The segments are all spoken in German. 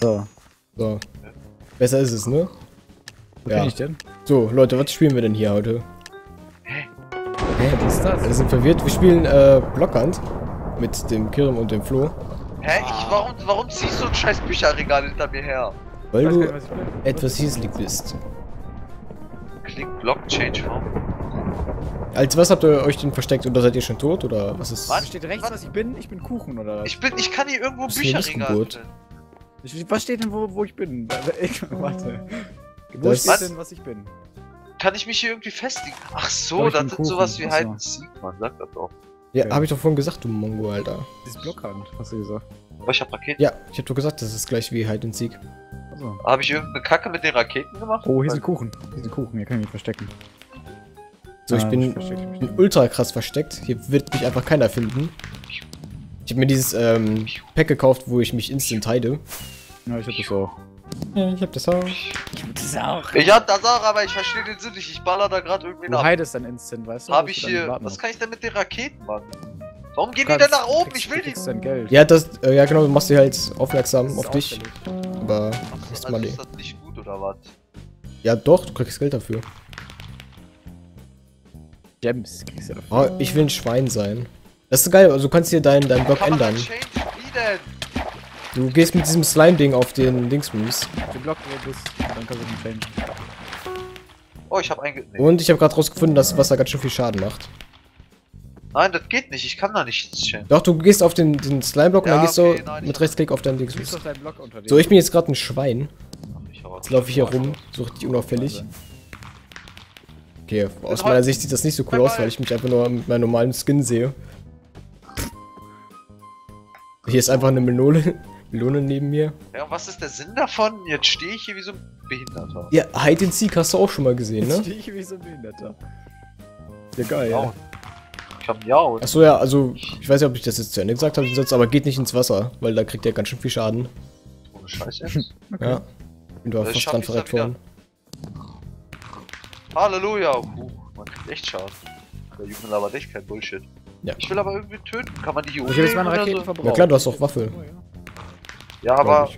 So. So. Besser ist es, ne? Wo Ja. bin ich denn? So, Leute, was spielen wir denn hier heute? Hä, was ist das? Wir sind verwirrt. Wir spielen äh, Blockhand. Mit dem Kirm und dem Flo. Hä? Ich, warum, warum ziehst du ein scheiß Bücherregal hinter mir her? Weil du nicht, etwas hieselig bist. Klingt Blockchain vom. Als was habt ihr euch denn versteckt? Oder seid ihr schon tot? Oder was ist... Was? Da steht rechts, was ich bin. Ich bin Kuchen, oder was? Ich bin, ich kann hier irgendwo Bücherregal. Ich- Was steht denn, wo, wo ich bin? Ich, warte. Wo Das- steht Was? denn, was ich bin? Kann ich mich hier irgendwie festigen? Ach so, ich das bin ist Kuchen. sowas wie and Seek, man sagt das doch. Ja, Okay. hab ich doch vorhin gesagt, du Mongo, Alter. Das ist Blockhand, hast du gesagt. Aber ich hab Raketen. Ja, ich hab doch gesagt, das ist gleich wie Hide and Seek. Achso. Habe ich irgendeine Kacke mit den Raketen gemacht? Oh, hier sind Kuchen. Hier sind Kuchen, hier kann ich mich verstecken. So, ich Ah, bin, mich bin ultra krass versteckt. Hier wird mich einfach keiner finden. Ich hab mir dieses ähm, Pack gekauft, wo ich mich instant heide. Ja, ich hab das auch. Ja, ich hab das auch. Das auch. Ich hab das auch, aber ich verstehe den Sinn nicht. Ich baller da gerade irgendwie Du nach. heidest dann instant, weißt du? Hab ich du hier. warten Was kann ich denn mit den Raketen machen? Warum gehen Du die denn nach oben? kriegst- Ich will du die. kriegst dein Geld. Ja, das, äh, ja genau, du machst sie halt aufmerksam auf dich. auffällig. Aber, Ach kriegst so, mal also die. ist das nicht gut oder was? Ja doch, du kriegst Geld dafür. Gems kriegst du dafür. Oh, ich will ein Schwein sein. Das ist geil, also du kannst hier deinen deinen Block ändern. das change? Wie denn? Du gehst mit diesem Slime-Ding auf den Dingsbums. Auf den Block, wo du bist, und dann kannst du den changen. Oh, ich hab einge... Nee. Und ich habe gerade rausgefunden, dass Wasser ganz schön viel Schaden macht. Nein, das geht nicht. Ich kann da nichts changen. Doch, du gehst auf den, den Slime-Block und Ja, dann gehst okay, du nein, mit Rechtsklick auf deinen Dingsbums. So, ich bin jetzt gerade ein Schwein. Jetzt laufe ich hier rum, so richtig unauffällig. Okay, aus meiner Sicht sieht das nicht so cool aus, weil ich mich einfach nur mit meinem normalen Skin sehe. Hier ist einfach eine Melone, Melone neben mir. Ja, und was ist der Sinn davon? Jetzt stehe ich hier wie so ein Behinderter. Ja, Hide and Seek hast du auch schon mal gesehen, Jetzt ne? stehe ich wie so ein Behinderter. Ja, geil, Ja. Ich hab ja Achso, ja, also, ich weiß nicht, ob ich das jetzt zu Ende gesagt habe, sonst, aber geht nicht ins Wasser, weil da kriegt er ganz schön viel Schaden. ohne Scheiß jetzt. Ja. Bin da Das fast dran verreckt worden. Halleluja! Puh, man kriegt echt Schaden. Der Junge labert echt kein Bullshit. Ja. Ich will aber irgendwie töten. Kann man die hier Ich habe jetzt meine Raketen so? verbraucht. Ja klar, du hast auch Waffe. Oh, ja. Aber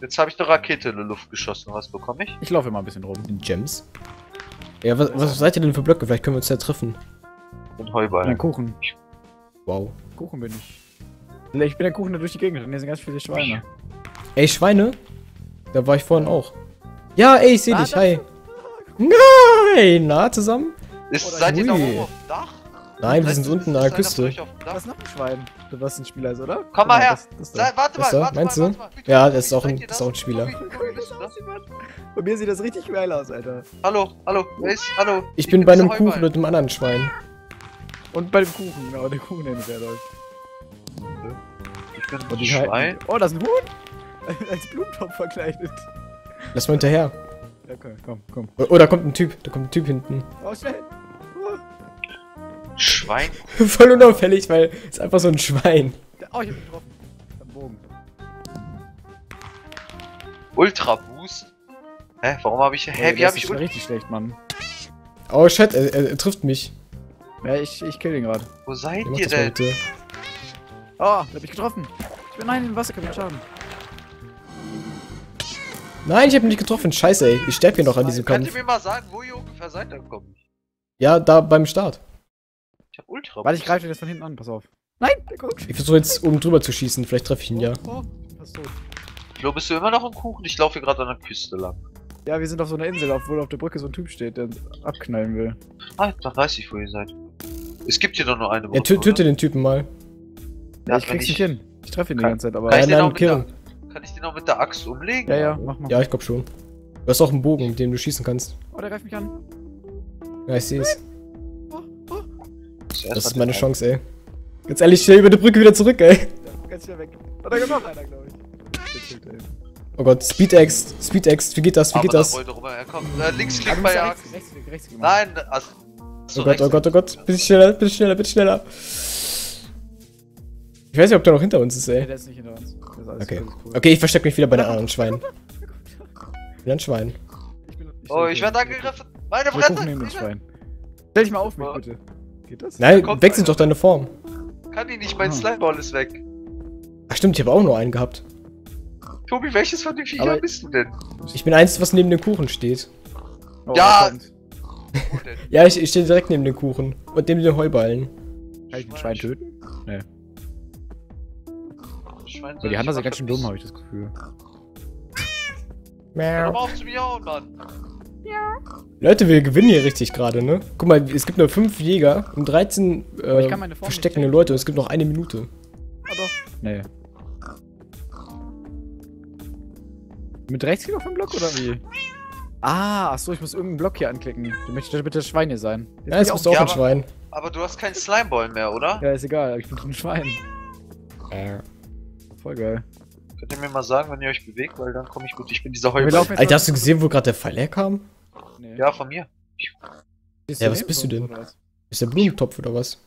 jetzt habe ich eine Rakete in die Luft geschossen. Was bekomme ich? Ich laufe immer ein bisschen rum. In Gems. Ja, was, was seid ihr denn für Blöcke? Vielleicht können wir uns ja treffen. Ein Ein Heuballen. Kuchen. Wow. Kuchen bin ich. Ich bin der Kuchen, der durch die Gegend rennt. Hier sind ganz viele Schweine. Ey, Schweine? Da war ich vorhin auch. Ja, ey, ich seh Ah, dich, hi. Nein, na, zusammen? Ist, seid ihr da oben auf dem Dach? Nein, wir sind unten ist an der Küste. euch auf dem Da Dach? ist noch ein Schwein. Du warst ein Spieler ist, oder? Komm mal her. Das, das warte Ist mal, warte Meinst mal, du? Ja, das ist auch ein- das ist auch ein Spieler. Bei mir sieht das richtig geil aus, Alter. Hallo, hallo, ist, hallo. Ich bin bin bei einem Kuchen mit einem anderen Schwein. Und bei dem Kuchen, genau, der Kuchen, der nicht läuft. Ich bin Und ein Schwein. Oh, das ist ein Huhn! Als Blumentopf verkleidet. Lass mal hinterher. Ja, okay, komm, komm. Oh, oh, da kommt ein Typ. Da kommt ein Typ hinten. Oh, schnell! Oh, Schwein. Voll unauffällig, weil es ist einfach so ein Schwein. oh ich hab ihn getroffen. Am Bogen. Ultra Boost. Hä, warum habe ich. Hä, Ey, wie das habe ich ist Ultra. richtig schlecht, Mann. Oh shit, er, er, er trifft mich. Ja, ich, ich kill den gerade. Wo seid ihr das denn? bitte. Oh, der hat mich getroffen. Ich bin nein, im Wasser, kann mir schaden. Nein, ich hab ihn nicht getroffen. Scheiße, ey. Ich sterb hier noch an diesem Könnt Kampf. ihr mir mal sagen, wo ihr ungefähr seid, dann komm ich. Ja, da beim Start. Ich hab Ultra Warte, ich greife dir das von hinten an, pass auf. Nein, der guckt. Ich versuche jetzt oben drüber zu schießen. Vielleicht treffe ich ihn ja. Oh, tot. Flo, bist du immer noch im Kuchen? Ich laufe hier gerade an der Küste lang. Ja, wir sind auf so einer Insel, obwohl auf der Brücke so ein Typ steht, der uns abknallen will. Ah, dann weiß ich, wo ihr seid. Es gibt hier doch nur eine Ja, tö töte den Typen mal. Ja, Ja, ich krieg's ich- nicht hin. Ich treffe ihn die Kann- ganze Zeit, aber. kann ich Ja, den nein, auch mit der. Kann ich den auch mit der Axt umlegen? Ja, ja, mach mal. Ja, ich glaube schon. Du hast auch einen Bogen, mit dem du schießen kannst. Oh, der greift mich an. Ja, ich sehe Das ist meine Chance, ey. Ganz ehrlich, stell über die Brücke wieder zurück, ey. Der ist ganz schnell weg. Oh, da kommt noch einer, glaube ich. Oh Gott, Speed Axe, Speed Axe, wie geht das, wie Aber geht da das? wollte er kommt. Äh, links Ah, klick bei ja Axt. Nein, also. so Oh Gott, oh Gott, oh Gott, bisschen schneller, bisschen schneller, bisschen schneller. Ich weiß nicht, ob der noch hinter uns ist, Nee, ey. der ist nicht hinter uns. Das ist alles Okay. cool. Okay, ich verstecke mich wieder bei den anderen Schweinen. Wieder ein Schwein. Ich bin, Oh, ich werde angegriffen. Meine Fresse. Ich. Stell dich mal auf mich, Oh. bitte. Geht das? Nein, kommt wechselt doch deine Form. Kann die nicht, mein Ah. Slimeball ist weg. Ach stimmt, ich habe auch nur einen gehabt. Tobi, welches von den Viechern bist du denn? Ich bin eins, was neben dem Kuchen steht. Oh, Ja! da kommt. Wo denn? Ja, ich, ich stehe direkt neben dem Kuchen. Und neben den Heuballen. Kann ich ein Schwein töten? Schwein Weil die Hunter sind ganz schön dumm, habe ich das Gefühl. Hör doch mal auf zu miauen, Mann. Leute, wir gewinnen hier richtig gerade, ne? Guck mal, es gibt nur 5 Jäger und 13 Aber ich äh, versteckende. Leute und es gibt noch eine Minute. Ah doch. Nee. Mit Rechtsklick auf dem Block oder wie? Ah, achso, ich muss irgendeinen Block hier anklicken. Du möchtest bitte das Schwein hier sein. Jetzt Ja, bist du auch ja, ein aber- Schwein. Aber du hast keinen Slimeball mehr, oder? Ja, ist egal, aber ich bin drin ein Schwein. Voll geil. Könnt ihr mir mal sagen, wenn ihr euch bewegt, weil dann komme ich gut. Ich bin dieser Wir Heuball. laufen jetzt Alter, hast du gesehen, wo gerade der Pfeil herkam? Nee. Ja, von mir. Ja, was bist du denn? Ist der Blumentopf oder was?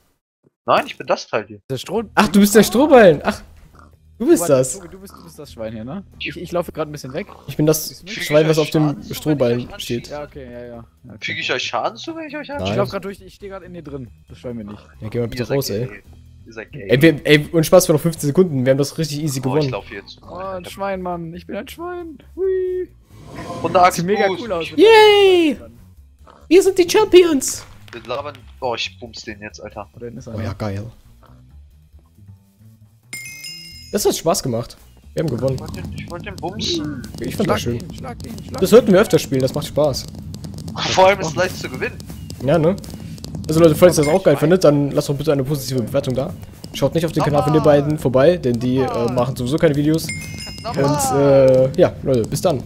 Nein, ich bin das Teil hier. Der Stroh. Ach, du bist der Strohballen. Ach, du bist das. Du bist, du bist das Schwein hier, ne? Ich, ich laufe gerade ein bisschen weg. Ich bin das Schwein, was auf dem Strohballen steht. Ja, okay, ja, ja. Okay. Füge ich euch Schaden zu, wenn ich euch Nein. Ich anschaue? laufe gerade durch, ich stehe gerade in dir drin. Das schwein wir nicht. Ja, geh mal bitte raus, ey. Seid gay. Ey, wir, ey, und Spaß für noch 15 Sekunden. Wir haben das richtig easy oh, ich gewonnen. laufe jetzt. Oh, ein Schwein, Mann. Ich bin ein Schwein. Hui. Und da Sieht mega cool aus. Yay! Wir sind die Champions! Wir labern. Oh, ich bums den jetzt, Alter. Oh einer. ja, geil. Das hat Spaß gemacht. Wir haben Ich gewonnen. wollte den, ich wollte den bumsen. Ich fand das schön. ihn, schlag ihn, schlag Das sollten wir öfter spielen, das macht Spaß. Vor allem ist es leicht zu gewinnen. Ja, ne? Also Leute, falls ihr das auch geil findet, dann lasst doch bitte eine positive Bewertung da. Schaut nicht auf den Kanal von den beiden vorbei, denn die äh, machen sowieso keine Videos. Und äh, ja, Leute, bis dann.